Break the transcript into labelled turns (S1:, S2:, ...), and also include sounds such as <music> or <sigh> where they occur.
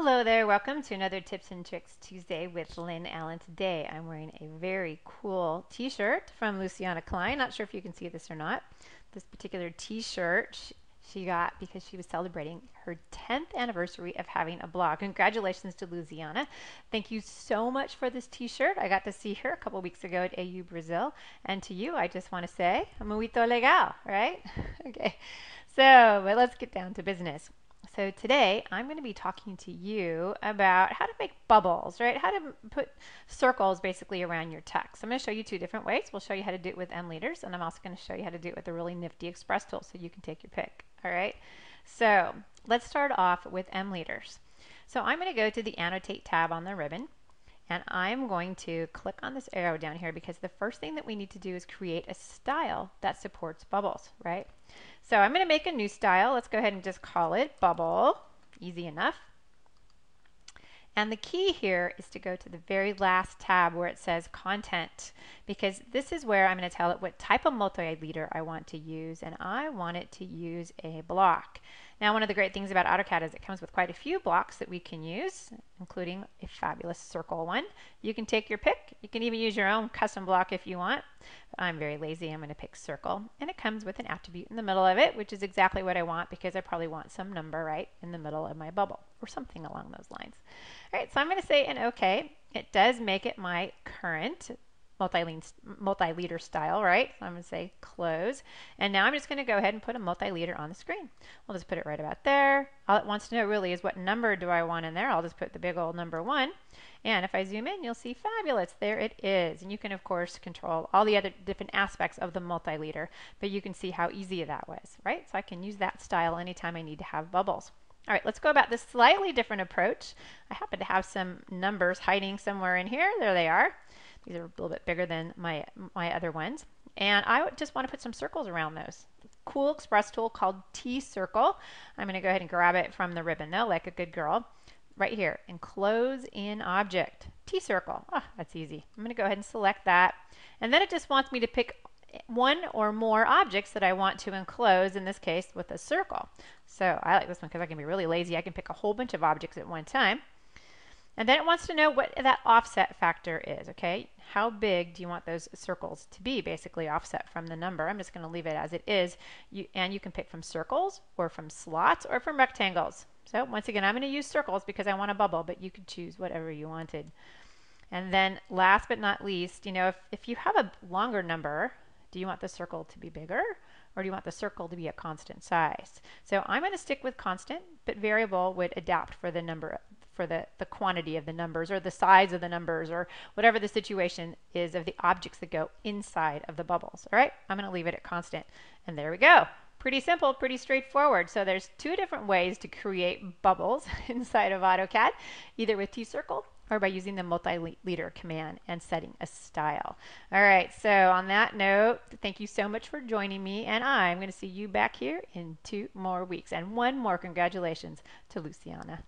S1: Hello there, welcome to another Tips and Tricks Tuesday with Lynn Allen. Today I'm wearing a very cool t-shirt from Luciana Klein. Not sure if you can see this or not. This particular t-shirt she got because she was celebrating her 10th anniversary of having a blog. Congratulations to Luciana. Thank you so much for this t-shirt. I got to see her a couple weeks ago at AU Brazil. And to you, I just want to say, muito legal, right? <laughs> okay. So, but let's get down to business. So today I'm going to be talking to you about how to make bubbles, right? How to put circles basically around your text. I'm going to show you two different ways. We'll show you how to do it with M leaders and I'm also going to show you how to do it with a really nifty Express tool so you can take your pick, all right? So let's start off with M leaders. So I'm going to go to the Annotate tab on the ribbon, and I'm going to click on this arrow down here because the first thing that we need to do is create a style that supports bubbles, right? So I'm going to make a new style. Let's go ahead and just call it bubble. Easy enough. And the key here is to go to the very last tab where it says content because this is where I'm going to tell it what type of multi-leader I want to use and I want it to use a block. Now one of the great things about AutoCAD is it comes with quite a few blocks that we can use including a fabulous circle one. You can take your pick. You can even use your own custom block if you want. I'm very lazy. I'm going to pick circle and it comes with an attribute in the middle of it which is exactly what I want because I probably want some number right in the middle of my bubble or something along those lines. All right, so I'm going to say an OK. It does make it my current multi-leader style, right? So I'm going to say close. And now I'm just going to go ahead and put a multi-leader on the screen. We'll just put it right about there. All it wants to know really is what number do I want in there. I'll just put the big old number one. And if I zoom in, you'll see fabulous. There it is. And you can, of course, control all the other different aspects of the multi-leader, but you can see how easy that was, right? So I can use that style anytime I need to have bubbles. All right, let's go about this slightly different approach. I happen to have some numbers hiding somewhere in here. There they are. These are a little bit bigger than my, my other ones. And I just want to put some circles around those. Cool Express tool called T-Circle. I'm going to go ahead and grab it from the ribbon though, like a good girl. Right here, enclose in object, T-Circle. Oh, that's easy. I'm going to go ahead and select that. And then it just wants me to pick one or more objects that I want to enclose, in this case with a circle. So I like this one because I can be really lazy. I can pick a whole bunch of objects at one time. And then it wants to know what that offset factor is, okay? How big do you want those circles to be, basically offset from the number? I'm just going to leave it as it is. You, and you can pick from circles or from slots or from rectangles. So once again, I'm going to use circles because I want a bubble, but you could choose whatever you wanted. And then last but not least, you know, if, if you have a longer number, do you want the circle to be bigger or do you want the circle to be a constant size? So I'm going to stick with constant, but variable would adapt for the number for the, the quantity of the numbers or the size of the numbers or whatever the situation is of the objects that go inside of the bubbles. All right, I'm going to leave it at constant. And there we go. Pretty simple, pretty straightforward. So there's two different ways to create bubbles <laughs> inside of AutoCAD, either with T-Circle or by using the multi-leader command and setting a style. All right, so on that note, thank you so much for joining me, and I'm going to see you back here in two more weeks. And one more congratulations to Luciana.